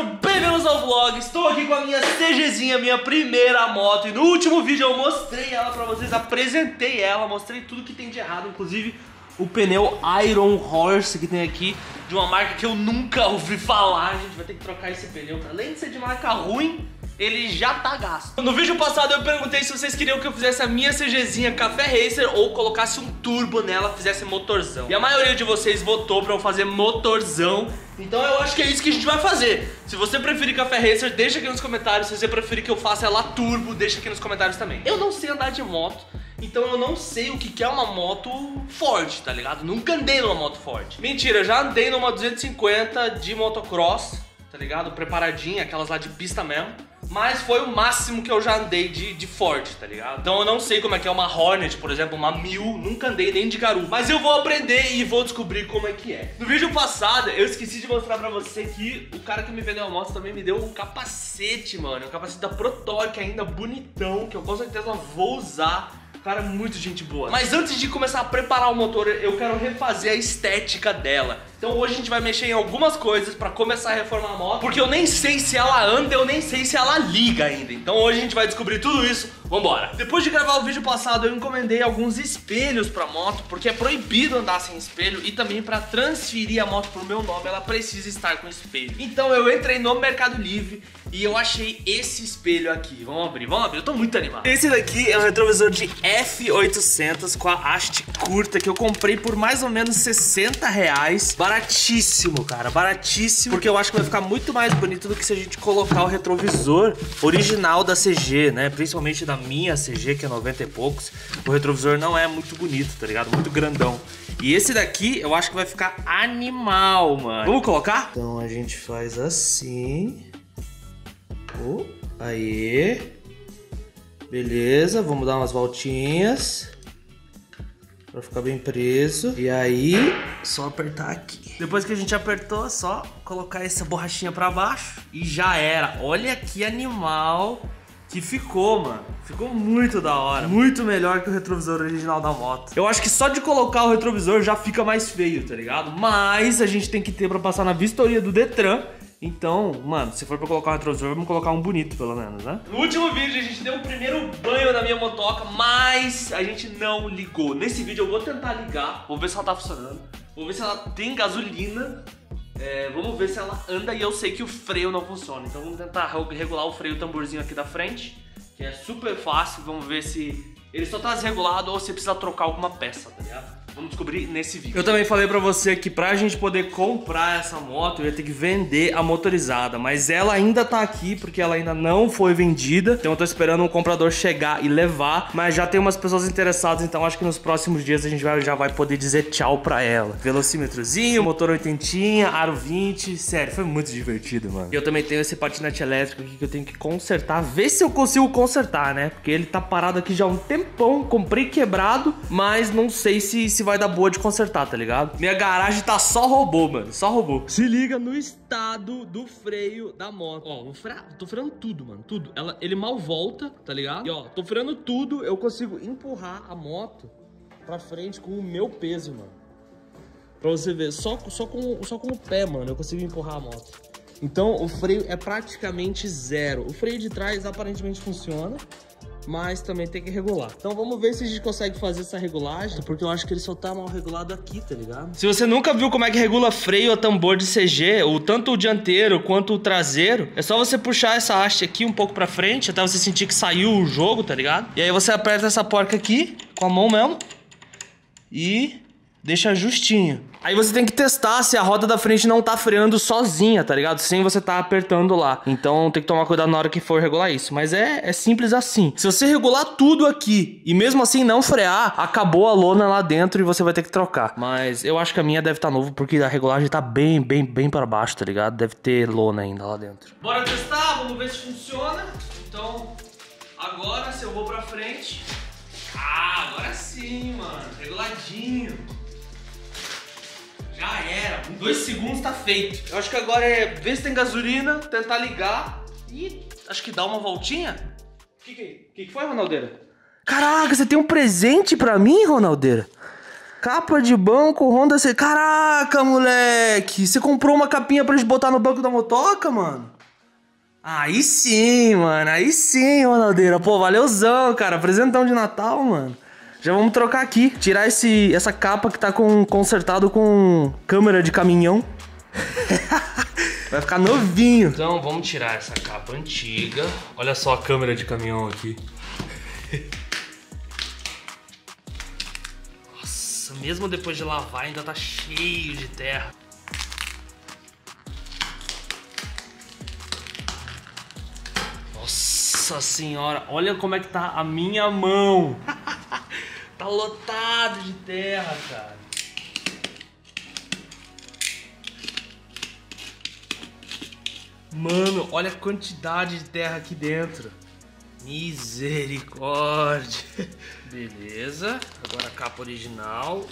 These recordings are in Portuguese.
sejam bem-vindos ao vlog. Estou aqui com a minha CGzinha, minha primeira moto. E no último vídeo eu mostrei ela pra vocês, apresentei ela Mostrei tudo que tem de errado, inclusive o pneu Iron Horse que tem aqui De uma marca que eu nunca ouvi falar. A gente vai ter que trocar esse pneu, além de ser de marca ruim ele já tá gasto. No vídeo passado eu perguntei se vocês queriam que eu fizesse a minha CGzinha Café Racer ou colocasse um turbo nela, fizesse motorzão. E a maioria de vocês votou pra eu fazer motorzão. Então eu acho que é isso que a gente vai fazer. Se você preferir Café Racer, deixa aqui nos comentários. Se você preferir que eu faça ela turbo, deixa aqui nos comentários também. Eu não sei andar de moto. Então eu não sei o que é uma moto forte, tá ligado? Nunca andei numa moto forte. Mentira, já andei numa 250 de motocross, tá ligado? Preparadinha, aquelas lá de pista mesmo. Mas foi o máximo que eu já andei de, de Ford, tá ligado? Então eu não sei como é que é uma Hornet, por exemplo, uma Mil, nunca andei nem de garupa. Mas eu vou aprender e vou descobrir como é que é. No vídeo passado, eu esqueci de mostrar pra você que o cara que me vendeu a moto também me deu um capacete, mano. Um capacete da Protorque ainda, bonitão, que eu com certeza vou usar. Cara, muito gente boa. Mas antes de começar a preparar o motor, eu quero refazer a estética dela. Então hoje a gente vai mexer em algumas coisas pra começar a reformar a moto Porque eu nem sei se ela anda, eu nem sei se ela liga ainda. Então hoje a gente vai descobrir tudo isso, vambora. Depois de gravar o vídeo passado eu encomendei alguns espelhos pra moto Porque é proibido andar sem espelho E também pra transferir a moto pro meu nome ela precisa estar com espelho. Então eu entrei no Mercado Livre e eu achei esse espelho aqui. Vamos abrir, vamos abrir, eu tô muito animado. Esse daqui é um retrovisor de F800 com a haste curta Que eu comprei por mais ou menos 60 reais baratíssimo, cara, baratíssimo, porque eu acho que vai ficar muito mais bonito do que se a gente colocar o retrovisor original da CG, né? Principalmente da minha CG, que é 90 e poucos. O retrovisor não é muito bonito, tá ligado? Muito grandão. E esse daqui eu acho que vai ficar animal, mano. Vamos colocar? Então a gente faz assim. Oh, aí. Beleza, vamos dar umas voltinhas. Pra ficar bem preso. E aí, só apertar aqui. Depois que a gente apertou, só colocar essa borrachinha pra baixo. E já era. Olha que animal que ficou, mano. Ficou muito da hora. Muito melhor que o retrovisor original da moto. Eu acho que só de colocar o retrovisor já fica mais feio, tá ligado? Mas a gente tem que ter pra passar na vistoria do Detran então, mano, se for pra colocar um retrovisor, vamos colocar um bonito, pelo menos, né? No último vídeo a gente deu o primeiro banho na minha motoca, mas a gente não ligou. Nesse vídeo eu vou tentar ligar, vou ver se ela tá funcionando. Vou ver se ela tem gasolina. É, vamos ver se ela anda e eu sei que o freio não funciona. Então vamos tentar regular o freio tamborzinho aqui da frente, que é super fácil. Vamos ver se ele só tá desregulado ou se precisa trocar alguma peça, tá ligado? Vamos descobrir nesse vídeo. Eu também falei pra você que pra gente poder comprar essa moto, eu ia ter que vender a motorizada. Mas ela ainda tá aqui, porque ela ainda não foi vendida. Então eu tô esperando um comprador chegar e levar. Mas já tem umas pessoas interessadas, então acho que nos próximos dias a gente vai, já vai poder dizer tchau pra ela. Velocímetrozinho, motor 80, aro 20. Sério, foi muito divertido, mano. E eu também tenho esse patinete elétrico aqui que eu tenho que consertar. Ver se eu consigo consertar, né? Porque ele tá parado aqui já há um tempão. Comprei quebrado, mas não sei se, se vai dar boa de consertar, tá ligado? Minha garagem tá só robô, mano. Só robô. Se liga no estado do freio da moto. Ó, vou tô freando tudo, mano. Tudo. Ela, ele mal volta, tá ligado? E ó, tô freando tudo. Eu consigo empurrar a moto pra frente com o meu peso, mano. Pra você ver, só, só, com, só com o pé, mano, eu consigo empurrar a moto. Então o freio é praticamente zero. O freio de trás aparentemente funciona mas também tem que regular. Então vamos ver se a gente consegue fazer essa regulagem, porque eu acho que ele só tá mal regulado aqui, tá ligado? Se você nunca viu como é que regula freio a tambor de CG, o tanto o dianteiro quanto o traseiro, é só você puxar essa haste aqui um pouco pra frente, até você sentir que saiu o jogo, tá ligado? E aí você aperta essa porca aqui, com a mão mesmo, e deixa justinho. Aí você tem que testar se a roda da frente não tá freando sozinha, tá ligado? Sem você tá apertando lá. Então tem que tomar cuidado na hora que for regular isso. Mas é, é simples assim. Se você regular tudo aqui e mesmo assim não frear, acabou a lona lá dentro e você vai ter que trocar. Mas eu acho que a minha deve estar tá novo porque a regulagem tá bem, bem, bem para baixo, tá ligado? Deve ter lona ainda lá dentro. Bora testar, vamos ver se funciona. Então, agora se eu vou pra frente... Ah, agora sim, mano. Reguladinho. Já era. Em dois segundos tá feito. Eu acho que agora é ver se tem gasolina, tentar ligar e acho que dá uma voltinha. O que, que, que, que foi, Ronaldeira? Caraca, você tem um presente pra mim, Ronaldeira? Capa de banco Honda C. Caraca, moleque! Você comprou uma capinha pra gente botar no banco da motoca, mano? Aí sim, mano. Aí sim, Ronaldeira. Pô, valeuzão, cara. Apresentão de Natal, mano. Já vamos trocar aqui. Tirar esse, essa capa que tá com, consertado com câmera de caminhão. Vai ficar novinho. Então, vamos tirar essa capa antiga. Olha só a câmera de caminhão aqui. Nossa, mesmo depois de lavar ainda tá cheio de terra. Nossa senhora, olha como é que tá a minha mão. Tá lotado de terra, cara. Mano, olha a quantidade de terra aqui dentro. Misericórdia. Beleza. Agora a capa original.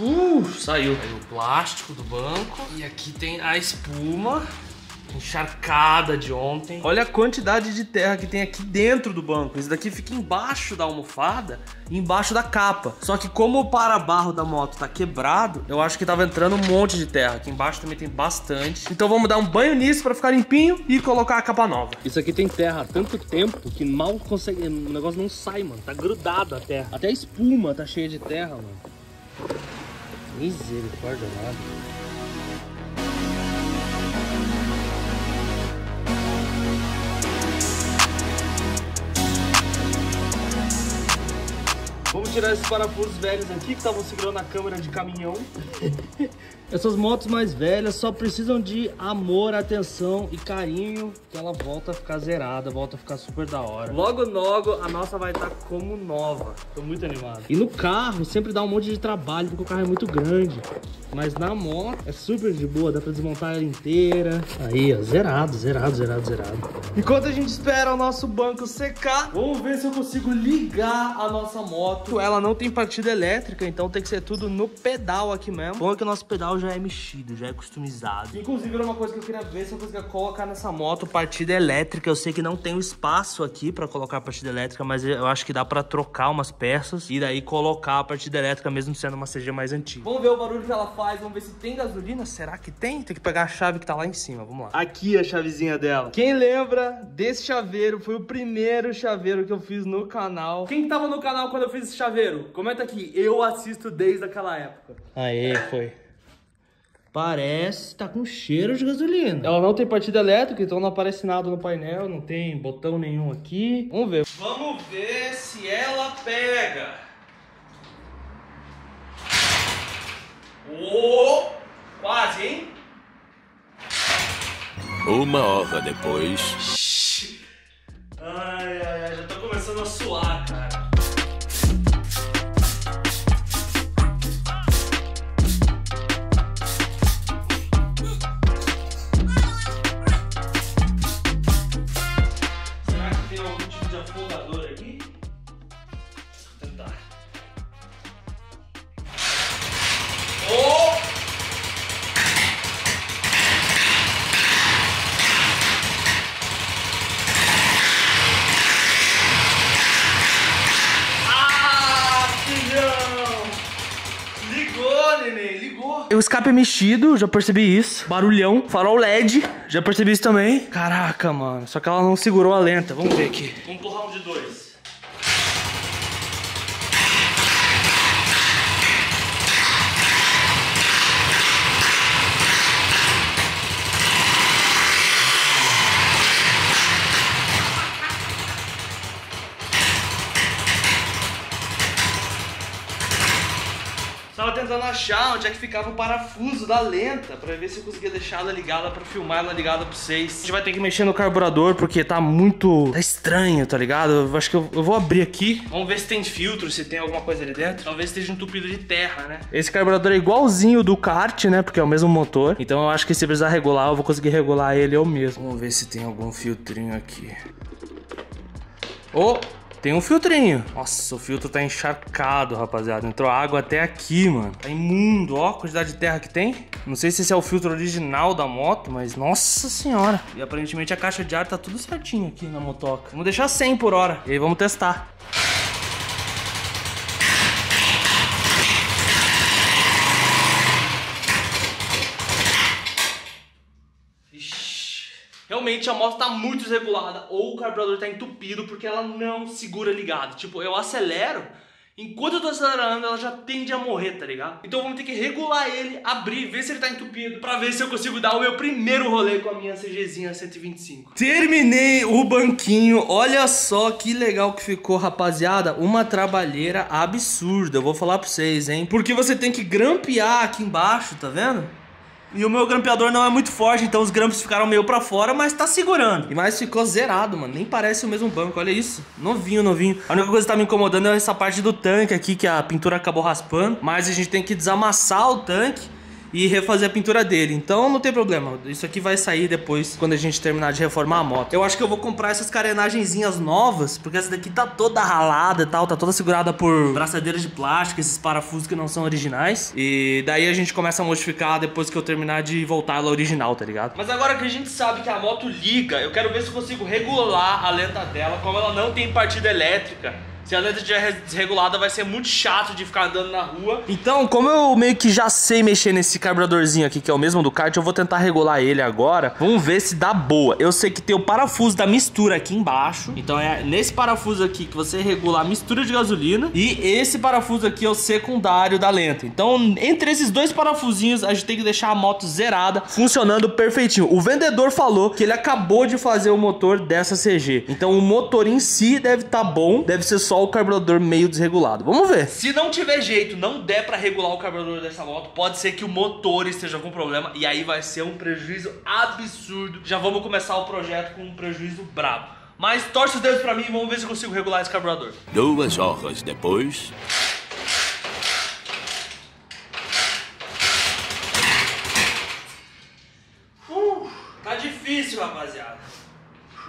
Uh, saiu. Aí o plástico do banco. E aqui tem a espuma encharcada de ontem. Olha a quantidade de terra que tem aqui dentro do banco. Isso daqui fica embaixo da almofada e embaixo da capa. Só que como o para-barro da moto tá quebrado, eu acho que tava entrando um monte de terra. Aqui embaixo também tem bastante. Então vamos dar um banho nisso para ficar limpinho e colocar a capa nova. Isso aqui tem terra há tanto tempo que mal consegue... O negócio não sai, mano. Tá grudado a terra. Até a espuma tá cheia de terra, mano. Misericórdia, nada. Tirar esses parafusos velhos aqui que estavam segurando a câmera de caminhão. Essas motos mais velhas só precisam de amor, atenção e carinho que ela volta a ficar zerada, volta a ficar super da hora. Logo, logo, a nossa vai estar tá como nova. Tô muito animado. E no carro sempre dá um monte de trabalho porque o carro é muito grande. Mas na moto é super de boa, dá pra desmontar ela inteira. Aí, ó, zerado, zerado, zerado, zerado. Enquanto a gente espera o nosso banco secar, vamos ver se eu consigo ligar a nossa moto. Ela não tem partida elétrica, então tem que ser tudo no pedal aqui mesmo. Bom é que o nosso pedal já é mexido, já é customizado. Inclusive, era uma coisa que eu queria ver se eu conseguia colocar nessa moto partida elétrica. Eu sei que não tem o espaço aqui pra colocar a partida elétrica, mas eu acho que dá pra trocar umas peças e daí colocar a partida elétrica mesmo sendo uma CG mais antiga. Vamos ver o barulho que ela faz, vamos ver se tem gasolina. Será que tem? Tem que pegar a chave que tá lá em cima, vamos lá. Aqui a chavezinha dela. Quem lembra desse chaveiro? Foi o primeiro chaveiro que eu fiz no canal. Quem tava no canal quando eu fiz esse chaveiro? Comenta aqui. Eu assisto desde aquela época. Aê, foi. Parece tá com cheiro de gasolina. Ela não tem partida elétrica, então não aparece nada no painel, não tem botão nenhum aqui. Vamos ver. Vamos ver se ela pega. Oh, quase, hein? Uma hora depois. Ai, ai, ai, já tô começando a suar, escape mexido, já percebi isso. Barulhão. Farol LED, já percebi isso também. Caraca, mano. Só que ela não segurou a lenta. Vamos ver aqui. Vamos pro round 2. Achar onde é que ficava o parafuso da lenta pra ver se eu conseguia deixar ela ligada pra filmar ela ligada pra vocês. A gente vai ter que mexer no carburador porque tá muito... tá estranho, tá ligado? Eu acho que eu, eu vou abrir aqui. Vamos ver se tem filtro, se tem alguma coisa ali dentro. Talvez esteja entupido de terra, né? Esse carburador é igualzinho do kart, né? Porque é o mesmo motor. Então eu acho que se precisar regular, eu vou conseguir regular ele eu mesmo. Vamos ver se tem algum filtrinho aqui. Oh! Tem um filtrinho. Nossa, o filtro tá encharcado, rapaziada. Entrou água até aqui, mano. Tá imundo. Ó a quantidade de terra que tem. Não sei se esse é o filtro original da moto, mas nossa senhora. E aparentemente a caixa de ar tá tudo certinho aqui na motoca. Vamos deixar 100 por hora. E aí vamos testar. Realmente a moto tá muito desregulada ou o carburador tá entupido porque ela não segura ligado. Tipo, eu acelero, enquanto eu tô acelerando ela já tende a morrer, tá ligado? Então vamos ter que regular ele, abrir, ver se ele tá entupido pra ver se eu consigo dar o meu primeiro rolê com a minha CGzinha 125. Terminei o banquinho, olha só que legal que ficou, rapaziada. Uma trabalheira absurda, eu vou falar pra vocês, hein? Porque você tem que grampear aqui embaixo, tá vendo? E o meu grampeador não é muito forte, então os grampos ficaram meio pra fora, mas tá segurando. E mais ficou zerado, mano. Nem parece o mesmo banco, olha isso. Novinho, novinho. A única coisa que tá me incomodando é essa parte do tanque aqui, que a pintura acabou raspando. Mas a gente tem que desamassar o tanque e refazer a pintura dele. Então não tem problema. Isso aqui vai sair depois quando a gente terminar de reformar a moto. Eu acho que eu vou comprar essas carenagenzinhas novas, porque essa daqui tá toda ralada e tal, tá toda segurada por braçadeiras de plástico, esses parafusos que não são originais. E daí a gente começa a modificar depois que eu terminar de voltar ela original, tá ligado? Mas agora que a gente sabe que a moto liga, eu quero ver se eu consigo regular a lenta dela, como ela não tem partida elétrica. Se a letra estiver desregulada, vai ser muito chato de ficar andando na rua. Então, como eu meio que já sei mexer nesse carburadorzinho aqui, que é o mesmo do kart, eu vou tentar regular ele agora. Vamos ver se dá boa. Eu sei que tem o parafuso da mistura aqui embaixo. Então é nesse parafuso aqui que você regula a mistura de gasolina. E esse parafuso aqui é o secundário da lenta. Então, entre esses dois parafusinhos, a gente tem que deixar a moto zerada, funcionando perfeitinho. O vendedor falou que ele acabou de fazer o motor dessa CG. Então, o motor em si deve estar tá bom, deve ser só só o carburador meio desregulado. Vamos ver. Se não tiver jeito, não der para regular o carburador dessa moto, pode ser que o motor esteja com problema e aí vai ser um prejuízo absurdo. Já vamos começar o projeto com um prejuízo brabo. Mas torce os dedos pra mim e vamos ver se eu consigo regular esse carburador. Duas horas depois. Uh, tá difícil, rapaziada.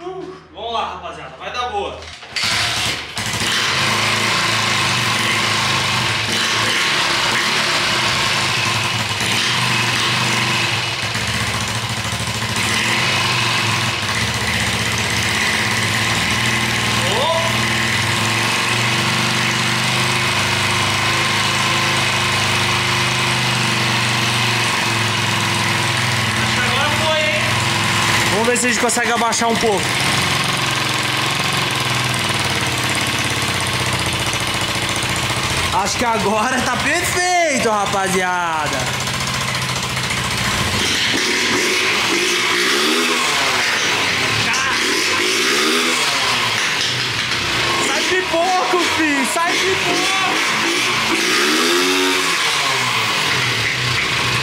Uh, vamos lá, rapaziada. Vai dar boa. Ver se a gente consegue abaixar um pouco. Acho que agora tá perfeito, rapaziada. Sai pipoco, filho. Sai pipoco.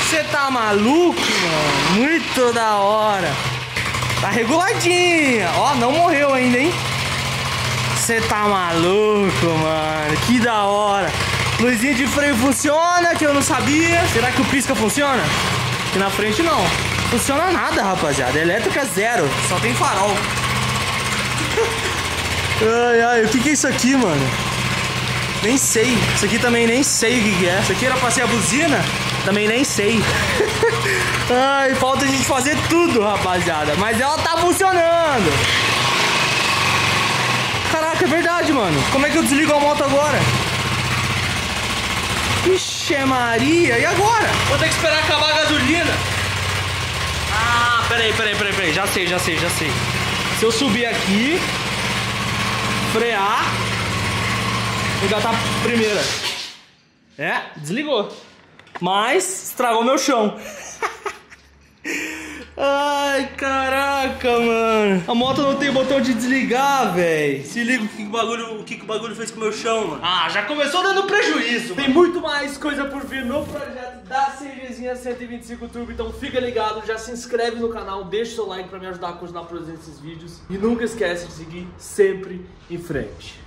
Você tá maluco, mano? Muito da hora. Tá reguladinha. Ó, não morreu ainda, hein? Você tá maluco, mano. Que da hora. Luzinha de freio funciona, que eu não sabia. Será que o pisca funciona? Aqui na frente não. Funciona nada, rapaziada. Elétrica zero. Só tem farol. ai, ai. O que, que é isso aqui, mano? Nem sei. Isso aqui também nem sei o que, que é. Isso aqui era pra ser a buzina? Também nem sei. Ai, falta a gente fazer tudo, rapaziada. Mas ela tá funcionando. Caraca, é verdade, mano. Como é que eu desligo a moto agora? Ixi, Maria. E agora? Vou ter que esperar acabar a gasolina. Ah, peraí, peraí, peraí, peraí. Já sei, já sei, já sei. Se eu subir aqui, frear, engatar primeira. É, desligou. Mas estragou meu chão. Ai, caraca, mano. A moto não tem botão de desligar, velho. Se liga o que, o bagulho, o que, o bagulho fez com o meu chão, mano. Ah, já começou dando prejuízo. Tem muito mais coisa por vir no projeto da CGzinha 125 Turbo. Então fica ligado, já se inscreve no canal, deixa o seu like pra me ajudar a continuar produzindo esses vídeos. E nunca esquece de seguir sempre em frente.